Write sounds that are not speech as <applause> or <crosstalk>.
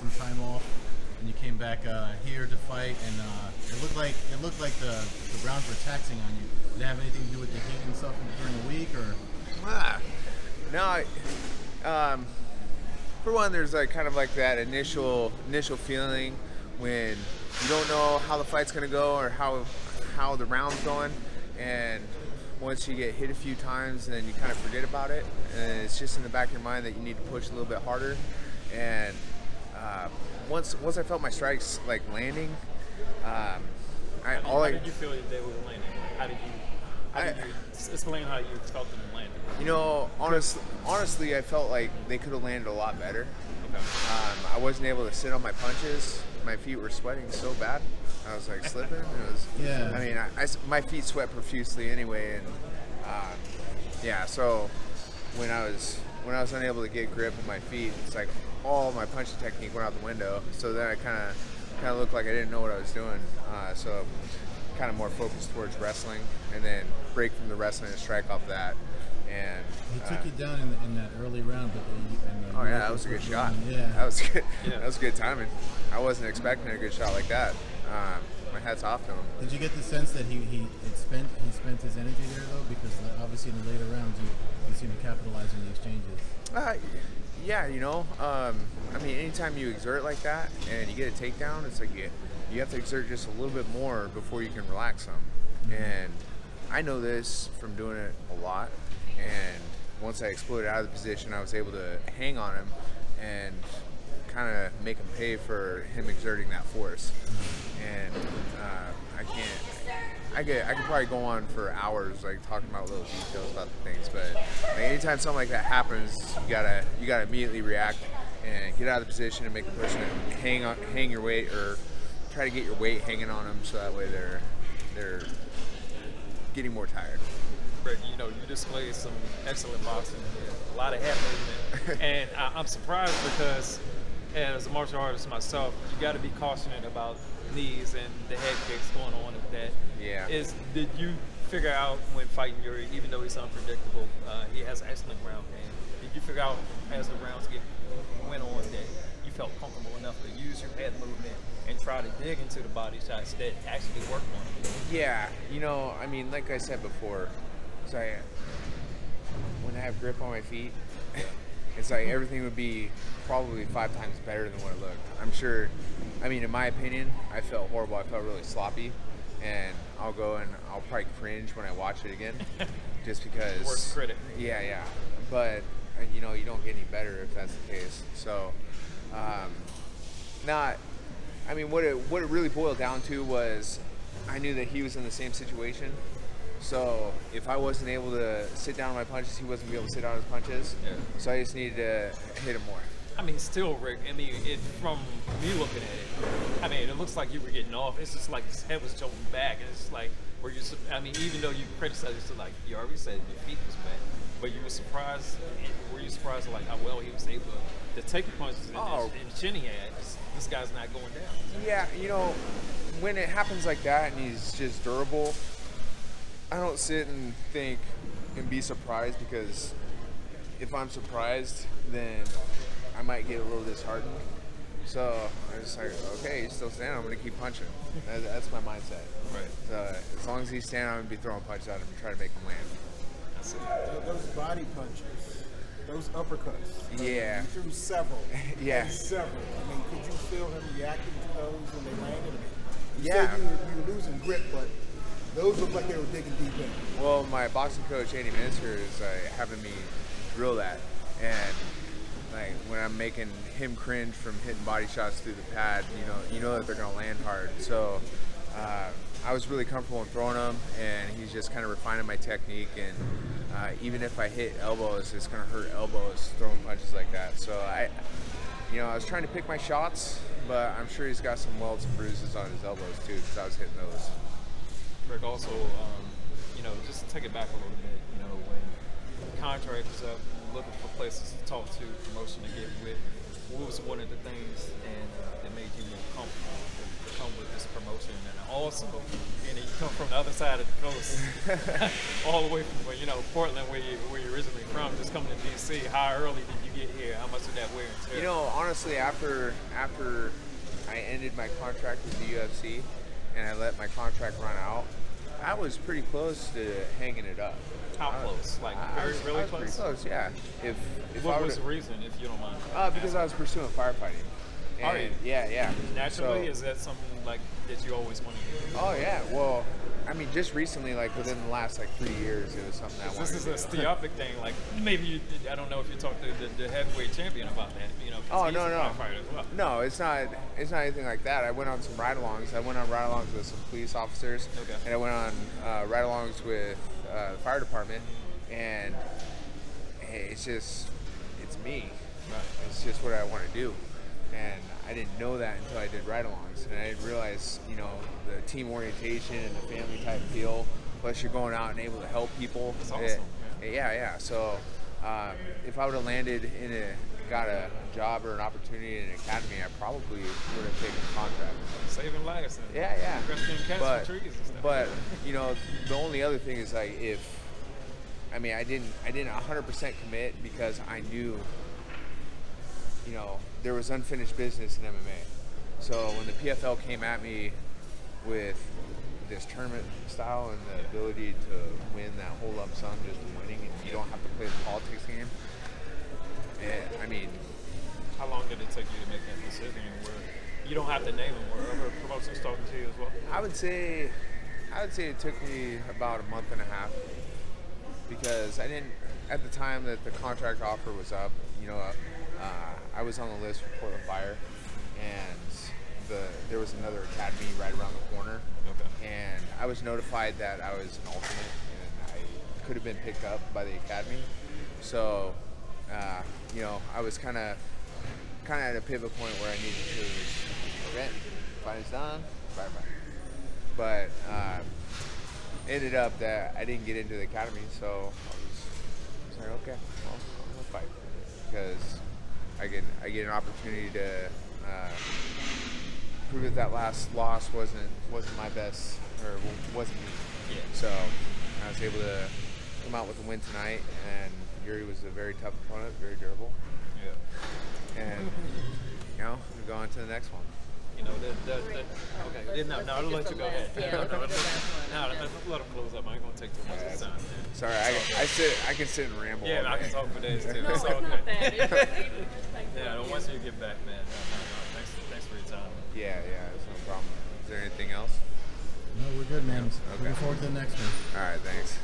some time off, and you came back uh, here to fight, and uh, it looked like it looked like the, the rounds were taxing on you. Did it have anything to do with the heat and stuff during the week, or? Ah, no, I, um, for one, there's like kind of like that initial initial feeling when you don't know how the fight's gonna go or how how the round's going, and once you get hit a few times, then you kind of forget about it, and it's just in the back of your mind that you need to push a little bit harder. And uh, once once I felt my strikes like landing, um, I How did, all how I did you feel that they were landing? How did you? How did you explain how you felt them landing? you know honest, honestly I felt like they could have landed a lot better. Okay. Um, I wasn't able to sit on my punches. My feet were sweating so bad. I was like slipping. It was. Yeah. I mean, I, I s- my feet sweat profusely anyway, and um, yeah. So when I was when I was unable to get grip on my feet, it's like all my punching technique went out the window. So then I kind of kind of looked like I didn't know what I was doing. Uh, so kind of more focused towards wrestling, and then break from the wrestling and strike off that. And He uh, took you down in, the, in that early round, but the, in the Oh yeah, that was a good shot. Yeah, that was good. Yeah. That was good timing. I wasn't expecting a good shot like that. Um, my hat's off to him. Did you get the sense that he he spent he spent his energy there though? Because uh, obviously in the later rounds you, you seem to capitalize on the exchanges. Uh, yeah, you know, um, I mean, anytime you exert like that and you get a takedown, it's like you, you have to exert just a little bit more before you can relax some. And I know this from doing it a lot. And once I exploded out of the position, I was able to hang on him and kind of make him pay for him exerting that force. And uh, I can't. I could I could probably go on for hours like talking about little details about the things, but like, anytime something like that happens, you gotta you gotta immediately react and get out of the position and make the person hang on hang your weight or try to get your weight hanging on them so that way they're they're getting more tired. Rick, you know, you displayed some excellent boxing, a lot of head movement, <laughs> and I, I'm surprised because as a martial artist myself, you got to be cautious about knees and the head kicks going on with that. Yeah. Is did you figure out when fighting Yuri, even though he's unpredictable, uh, he has excellent ground game. Did you figure out as the rounds get went on that you felt comfortable enough to use your head movement and try to dig into the body shots that actually work on it? Yeah, you know, I mean, like I said before, it's like when I have grip on my feet, it's like everything would be probably five times better than what it looked. I'm sure. I mean, in my opinion, I felt horrible. I felt really sloppy, and I'll go and I'll probably cringe when I watch it again, <laughs> just because. Worst critic. Yeah, yeah, but uh, you know, you don't get any better if that's the case. So, um, not. I mean, what it what it really boiled down to was, I knew that he was in the same situation. So if I wasn't able to sit down on my punches, he wasn't be able to sit down on his punches. Yeah. So I just needed to hit him more. I mean, still, Rick. I mean, it, from me looking at it, I mean, it looks like you were getting off. It's just like his head was jumping back, and it's like, were you? su- I mean, even though you criticized it, like you already said, your feet was bad, but you were surprised. Were you surprised like how well he was able to take the punches and, Oh. and chin he had? This, this guy's not going down. Yeah, you know, when it happens like that and he's just durable, I don't sit and think and be surprised because if I'm surprised, then I might get a little disheartened. So I'm just like, okay, he's still standing. I'm gonna keep punching. That, that's my mindset. Right. So as long as he's standing, I'm gonna be throwing punches at him and trying to make him land. That's it. Those body punches, those uppercuts. Yeah. You threw several. <laughs> Yeah. Several. I mean, could you feel him reacting to those when they landed? You Yeah. you were losing grip, but those looked like they were digging deep in. Well, my boxing coach Andy Minster is uh, having me drill that, and like when I'm making him cringe from hitting body shots through the pad, you know, you know that they're gonna land hard. So uh, I was really comfortable in throwing them, and he's just kind of refining my technique. And uh, even if I hit elbows, it's gonna hurt elbows throwing punches like that. So I, you know, I was trying to pick my shots, but I'm sure he's got some welts and bruises on his elbows too, because I was hitting those. Rick, also, um, you know, just take it back a little bit. You know, when contractors up looking for places to talk to, promotion to get with, what was one of the things and uh, that made you more comfortable to come with this promotion, and also, and you come from the other side of the coast, <laughs> all the way from you know Portland, where you where you're originally from, just coming to DC. How early did you get here? How much did that wear and tear? You know, honestly, after after I ended my contract with the UFC and I let my contract run out, I was pretty close to hanging it up. how close? Like I very, was, really I was close. pretty close, yeah. If if What was the reason, if you don't mind? uh, because I was pursuing firefighting. And- you? Yeah, yeah. Naturally, So- is that something like that you always wanted to do? Oh yeah. Well, I mean, just recently, like within the last like three years, it was something that. This is a stereotypic thing. Like maybe you, I don't know if you talked to the, the heavyweight champion about that. You know, Oh no no as well. no! It's not. It's not anything like that. I went on some ride-alongs. I went on ride-alongs with some police officers, Okay. and I went on uh, ride-alongs with uh, the fire department. And hey, it's just, it's me. Right. It's just what I want to do. And I didn't know that until I did ride-alongs, and I didn't realize, you know, the team orientation and the family type feel. Plus, you're going out and able to help people. That's awesome, yeah, yeah. So, um, if I would have landed in a got a job or an opportunity in an academy, I probably would have taken a contract. Saving lives. And Yeah, yeah. Rescuing cats But, trees and stuff. but you know, the only other thing is like if, I mean, I didn't, I didn't 100% commit because I knew, you know, there was unfinished business in MMA. So when the PFL came at me with this tournament style and the ability to win that whole lump sum just winning, and you don't have to play the politics game. eh, I mean, How long did it take you to make that decision? Where you don't have to name them. Were other promotions talking to you as well? I would say, I would say it took me about a month and a half because I didn't at the time that the contract offer was up. You know, uh, I was on the list for Portland Fire, and the there was another academy right around the corner. Okay. And I was notified that I was an alternate and I could have been picked up by the academy. So, uh, you know, I was kind of kind of at a pivot point where I needed to rent, done, bye bye. But um, ended up that I didn't get into the academy, so I was, I was like, okay, well, I'm gonna fight because I get I get an opportunity to uh, prove that that last loss wasn't wasn't my best or wasn't me. Yeah. So I was able to come out with a win tonight, and Yuri was a very tough opponent, very durable, Yeah. and you know we go on to the next one. You know, the, the, the, okay. No, no, I'll let you go ahead. Yeah, no, let's no, take the last <laughs> one. no, no, let them close up. I ain't gonna take too much of the time. man. Sorry, I, I sit I can sit and ramble. Yeah, I can talk for days too. No, It's it's all not good. that. It's just even respect Yeah, no, for once you. you get back, man. No, no, no. Thanks, thanks for your time. Yeah, yeah, it's no problem. Is there anything else? No, we're good, man. Okay. Looking forward to the next one. All right, thanks.